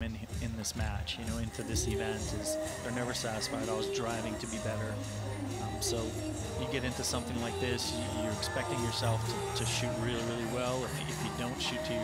in, in this match, you know, into this event is they're never satisfied, always driving to be better. Um, so you get into something like this, you, are expecting yourself to, to, shoot really, really well. If, if you don't shoot to,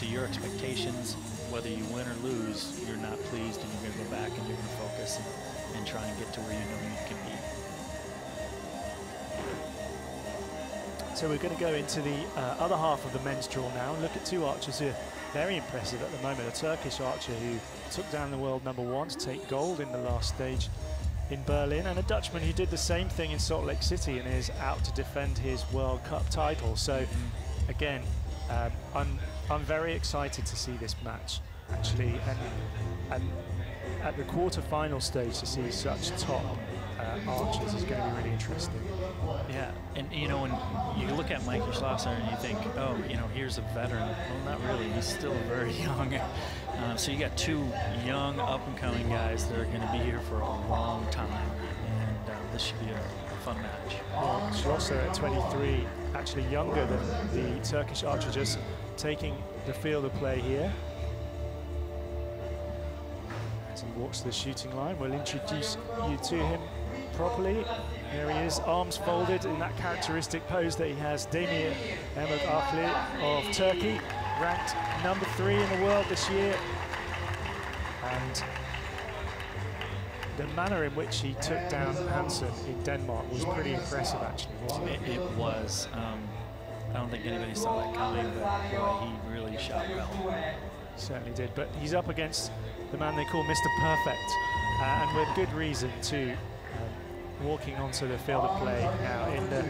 to your expectations, whether you win or lose, you're not pleased and you're going to go back and you're going to focus and, and try and get to where you know you can be. So we're going to go into the uh, other half of the men's draw now and look at two archers who are very impressive at the moment. A Turkish archer who took down the world number one to take gold in the last stage in Berlin, and a Dutchman who did the same thing in Salt Lake City and is out to defend his World Cup title. So again, um, I'm, I'm very excited to see this match, actually, and, and at the quarter-final stage to see such top uh, archers is going to be really interesting. Yeah, and you know, when you look at Mikey Schloesser and you think, oh, you know, here's a veteran. Well, not really. He's still very young. Uh, so you got two young, up-and-coming guys that are going to be here for a long time, and uh, this should be a, fun match. Well, Schloesser at 23, actually younger than the Turkish archer, just taking the field of play here. As he walks the shooting line, we'll introduce you to him properly. There he is, arms folded in that characteristic pose that he has. Demir Elmaagacli of Turkey, ranked number three in the world this year. And the manner in which he took down Hansen in Denmark was pretty impressive, actually, wasn't it? It, it was. Um, I don't think anybody saw that coming, but boy, he really shot well. Certainly did. But he's up against the man they call Mr. Perfect, uh, and with good reason, too walking onto the field of play now in the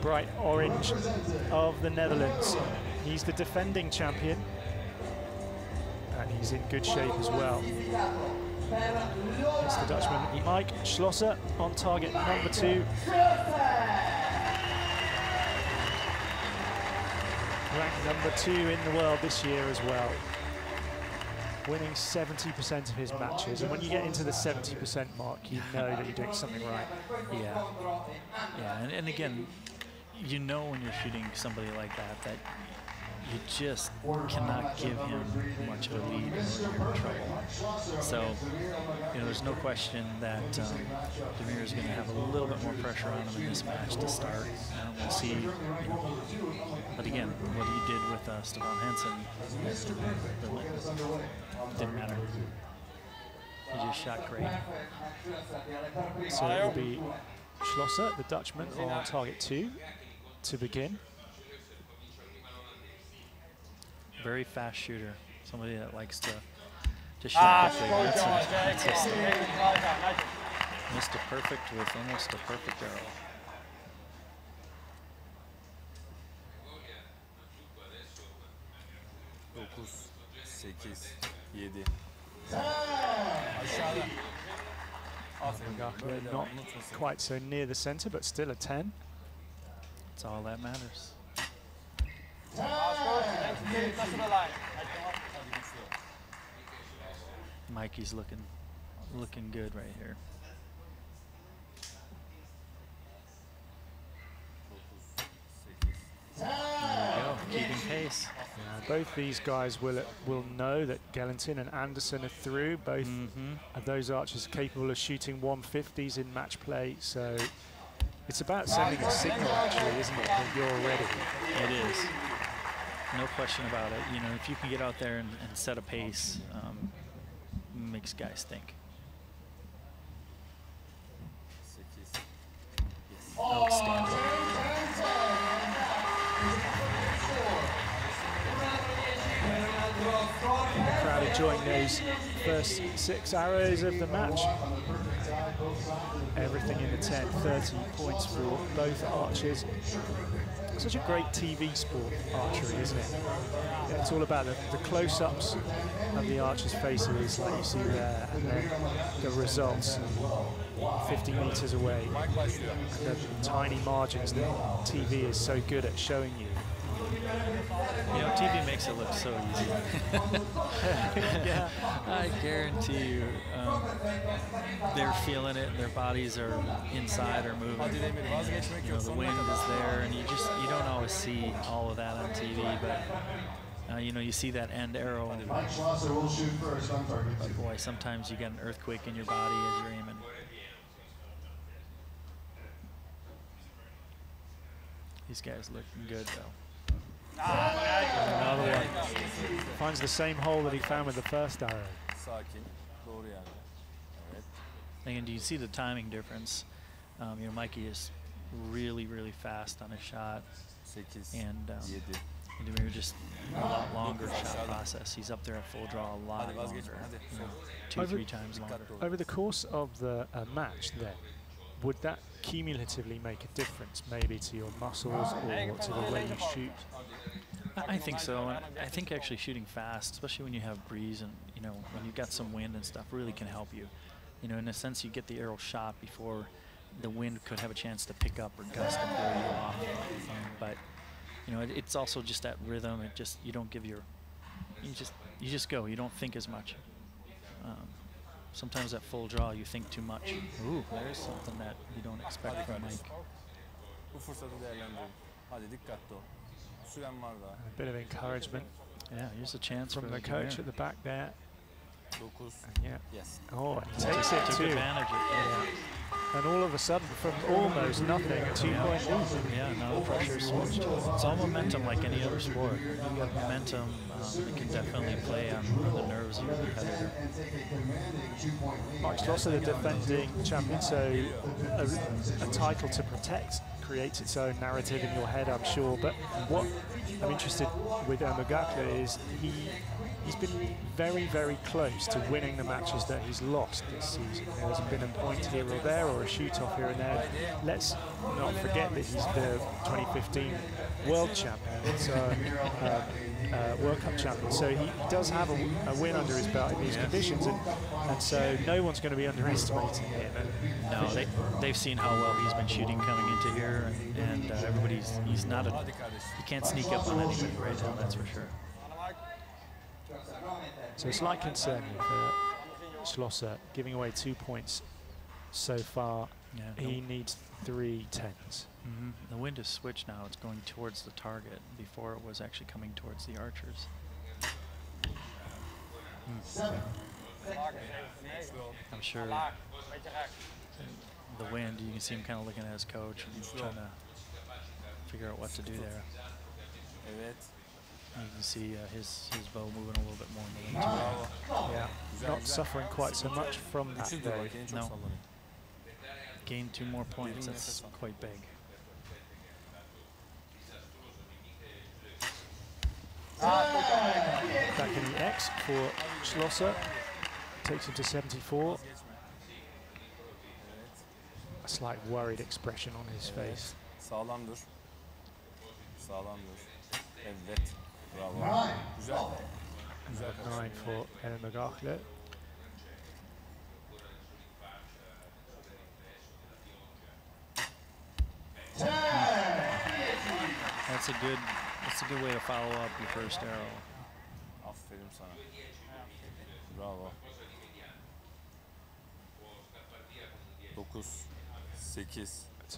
bright orange of the Netherlands. He's the defending champion, and he's in good shape as well. It's the Dutchman Mike Schloesser on target number two. Ranked number two in the world this year as well winning 70% of his matches. And when you get into the 70% mark, you know that you're doing something right. Yeah. Yeah, and, and again, you know when you're shooting somebody like that, that you just cannot give him much of a lead or in trouble. So, you know, there's no question that um, Demir is going to have a little bit more pressure on him in this match to start. We'll see. You know, but again, what he did with uh, Stephan Hansen didn't matter. He just shot great. So it will be Schloesser, the Dutchman, on target two to begin. Very fast shooter, somebody that likes to to shoot ah, quickly. That's, a, that's a Mr. Perfect with almost a perfect arrow. Not quite so near the center, but still a 10. That's all that matters. Mikey's looking looking good right here. There we go, keeping pace. Yeah, both these guys will will know that Gellenthien and Anderson are through. Both mm -hmm. of those archers are capable of shooting 150s in match play. So it's about sending a signal, actually, isn't it, that you're ready? It is no question about it. You know, if you can get out there and, and set a pace, um, makes guys think. Outstanding. The crowd enjoying those first six arrows of the match. Everything in the 10, 30 points for both archers such a great TV sport, archery, isn't it? It's all about the, the close-ups of the archer's faces, like you see there, and then the results 50 meters away. And the tiny margins that TV is so good at showing you. You know, TV makes it look so easy. yeah. I guarantee you, um, they're feeling it. Their bodies are inside or moving. You know, the wind is there, and you see all of that on TV. But Uh, you know, you see that end arrow, and Mike Schloesser will shoot first on target two. boy, sometimes you get an earthquake in your body as you're aiming. These guys looking good though. Another one. Finds the same hole that he found with the first arrow. Sakin. Doğru yerde. And you see the timing difference. Um, you know, Mikey is really, really fast on his shot, and um, 7. and Demir just a lot longer shot process. He's up there at full draw a lot longer, you know, two, Over- three times longer. Over the course of the uh, match, then, would that cumulatively make a difference, maybe to your muscles or to the way you shoot? I I think so, and I think actually shooting fast, especially when you have breeze and you know when you've got some wind and stuff, really can help you. You know, in a sense, you get the arrow shot before the wind could have a chance to pick up or gust and blow you off. Um, but you know, it, it's also just that rhythm. It just you don't give your, you just you just go. You don't think as much. Um, sometimes at full draw, you think too much. Ooh, there's something that you don't expect from kardeşim. Mike. Bu fırsatı değerlendirin. Hadi dikkatli ol. Süren var daha. A bit of encouragement Yeah, here's a chance from for the coach Demir. at the back there. And yeah. Yes. Oh, and he takes it Took too. advantage of it. Yeah. And all of a sudden, from almost nothing, a two-point lead. Yeah, now the pressure switched. It's all momentum like any other sport. Momentum, um, it can definitely play on, on the nerves of your competitor. And take a commanding two-point lead. Mike Schloesser, the defending champion, so a, a title to protect creates its own narrative in your head, I'm sure. But what I'm interested with Elmaagacli is he he's been very, very close to winning the matches that he's lost this season. There hasn't been a point here or there or a shoot off here and there. Let's not forget that he's the 2015 world champion, so uh, uh, World Cup champion. So he does have a, a win under his belt in these conditions, and, and so no one's going to be underestimating him. No, they, they've seen how well he's been shooting coming into here, and, and uh, everybody's, he's not a, he can't sneak up on anybody right now, that's for sure. So a slight concern for Schloesser, giving away two points so far. Yeah, He needs three tens. mhm. the wind has switched now, it's going towards the target. Before it was actually coming towards the archers. I'm sure the wind, you can see him kind of looking at his coach and trying to figure out what to do there. Evet. You can see uh, his, his bow moving a little bit more in the. Yeah, not suffering quite so much from that Üçüncü day. bak en çok No. sallanıyor. Gain two more points, that's quite big. Back in the X for Schloesser. Takes him to 74. A slight worried expression on his face. Sağlam dur. Sağlam dur. Evet. Bravo. Nine. Güzel. Güzel kaç. Nine for Elmaagacli. That's a good that's a good way to follow up your first arrow. Aferin sana. Bravo. 9, 8,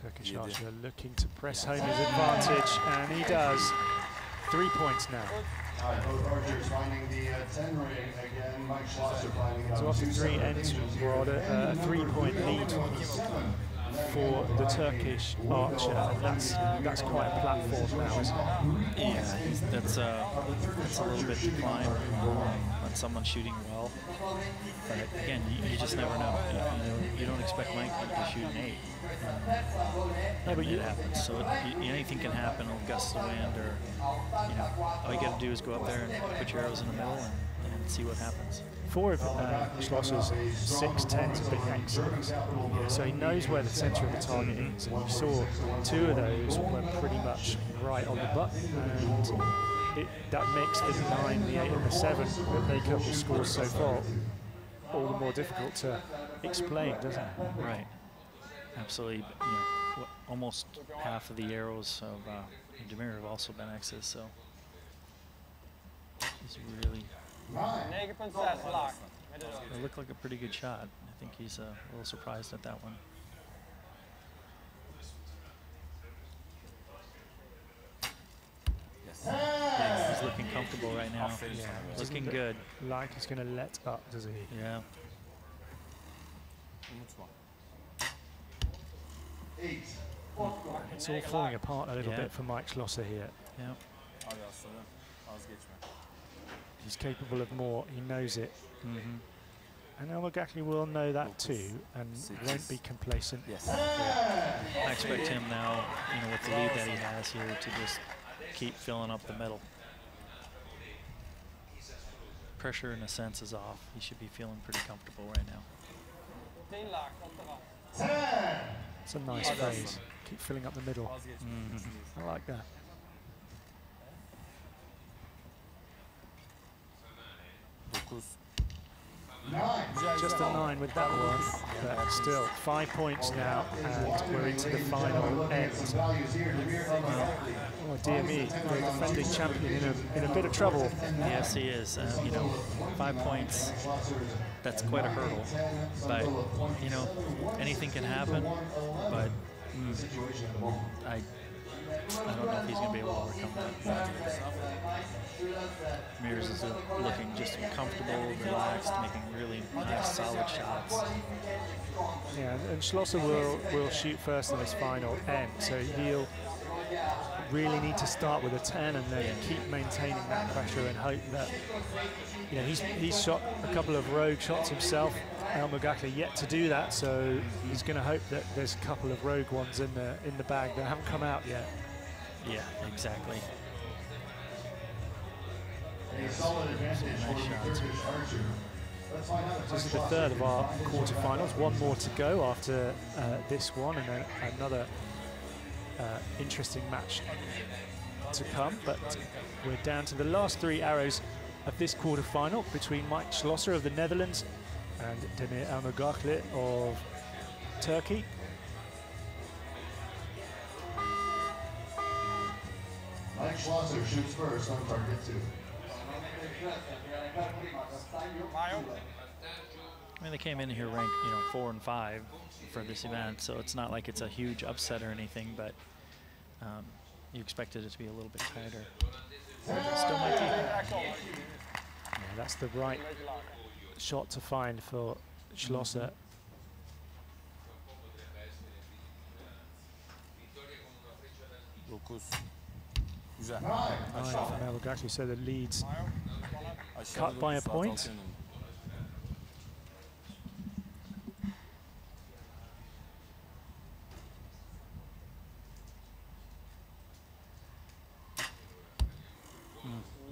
Turkish Yedi. archer looking to press home his advantage, and he does. Three points now. All right, both archers finding the uh, 10 rating again. Mike Schloesser finding So on after three ends, we're on a, a three-point lead for the Turkish archer, and that's that's quite a platform now, isn't it? Yeah, that's uh, that's a little bit decline on someone shooting well. But again, you, you just never know. You, you, know, you don't expect Mike to shoot an eight. No, but it happens. So it, you, anything can happen. A gust of wind, or you know, all you got to do is go up there and put your arrows in the middle and, and see what happens. four of uh, Schloesser's six tens have been excellent. So he knows where the centre of the target is, and you saw two of those were pretty much right on the button, and it, that makes the nine, the eight, and the seven that make up the scores so far all the more difficult to explain, doesn't it? Right. Absolutely. You know, almost half of the arrows of uh, Demir have also been X's, so he's really. 9.6 laag. It looked like a pretty good shot. I think he's uh, a little surprised at that one. Yes. Looking comfortable comfortable right now. Aferin sana be. Looking Doesn't good. Like he's going to let up, does he? Yeah. It's all falling apart a little Yeah. bit for Mike Schloesser here. Yeah. Hadi aslanım. Vazgeçme. He's capable of more. He knows it. hmm And Elmaagacli will know that too and won't be complacent. Yes. I expect him now, you know, with the lead that he has here, to just keep filling up the middle. Pressure, in a sense, is off. He should be feeling pretty comfortable right now. 10 laag, komt eraf. Ten. It's a nice phrase. Keep filling up the middle. Mhm. I like that. Dokuz. Nine. Just a nine with that one, but still five points now, and we're into the final end. Some values here. Demir Elmaagacli. Oh dear me, the defending champion in a, in a bit of trouble. Yes, he is. Uh, you know, five points, that's quite a hurdle. But, you know, anything can happen. But mm, Situation at the moment. I, I don't know if he's going to be able to overcome that. Mears is looking just comfortable, relaxed, making really nice, solid shots. Yeah, and- Schloesser will, will shoot first in this final end, so he'll really need to start with a 10 and then keep maintaining that pressure and hope that, you know, he's, he's shot a couple of rogue shots himself. Elmaagacli yet to do that, so mm-hmm. he's going to hope that there's a couple of rogue ones in the in the bag that haven't come out yet. Yeah, exactly. A solid advantage for the Turkish archer. Let's find out if This is the third of our quarterfinals. One more to go after uh, this one, and then another uh, interesting match to come. But we're down to the last three arrows of this quarterfinal between Mike Schloesser of the Netherlands and Demir Elmaagacli of Turkey. Mike Schloesser shoots first on target two. Mario? I mean, they came in here ranked, you know, four and five for this event, so it's not like it's a huge upset or anything, but um, you expected it to be a little bit tighter. Still might be. Yeah, that's the right shot to find for Schloesser. Dokuz. Güzel. Nine. Nine from Elmaagacli, so the leads Aşağıda Cut by a point. altı yönünde.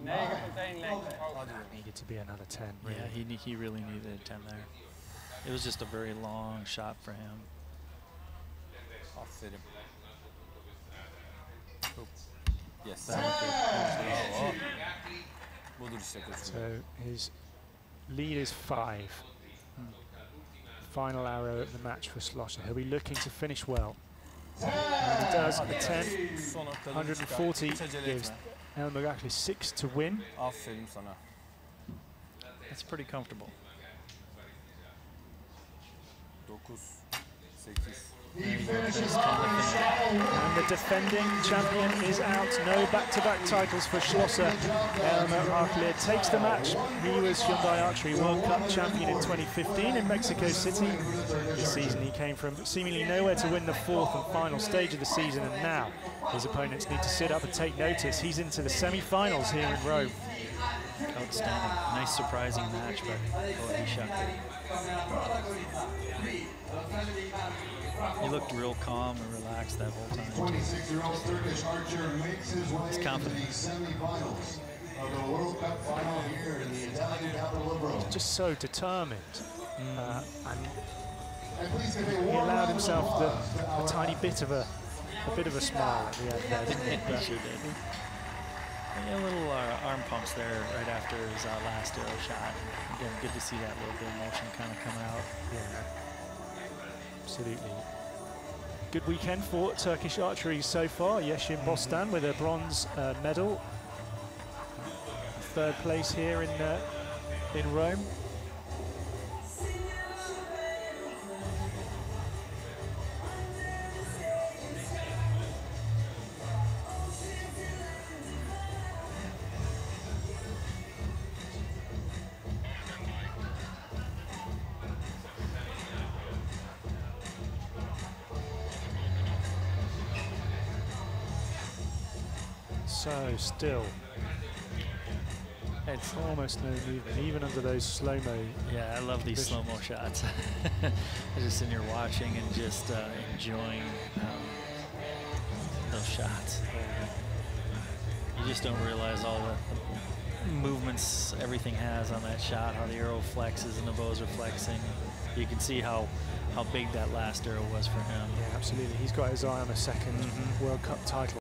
Negen van 10 lengte. hoog. Hadi bakalım. needed to be another 10. Really. Yeah, he, he really needed a 10 there. It was just a very long shot for him. Aferin. Çok. Yes. That looked good. Bravo. Budur işte koçum. So his lead is five. Final arrow at the match for Schloesser. He'll be looking to finish well. And he does a 10. Son 140 gives etme. El Magakli six to win. That's pretty comfortable. 9, 8. And the defending champion is out. No back-to-back titles for Schloesser. El Magakli takes the match. He was Hyundai Archery World Cup champion in 2015 in Mexico City. This season he came from seemingly nowhere to win the fourth and final stage of the season, and now his opponents need to sit up and take notice. He's into the semi-finals here in Rome. Outstanding. Nice surprising match, shocked it. He looked real calm and relaxed that whole time. 26-year-old Turkish archer makes his way into the confident. semifinals of the World Cup final here in the Italian capital of Rome. Just so determined. Uh, and And please give he allowed himself the, a tiny bit of a, a bit of a smile at the end there, didn't he? he sure did. Yeah, a little uh, arm pumps there right after his uh, last arrow shot. Again, good to see that little bit of motion kind of come out. Yeah, absolutely. Good weekend for Turkish archery so far. Yesim Bostan with a bronze uh, medal. Third place here in uh, in Rome. So still. It's Almost no movement, even under those slow-mo. Yeah, I love these slow-mo shots. Just sitting here watching and just uh, enjoying um, those shots. You just don't realize all the movements everything has on that shot, how the arrow flexes and the bows are flexing. You can see how, how big that last arrow was for him. Yeah, absolutely. He's got his eye on a 2nd Mhm. World Cup title.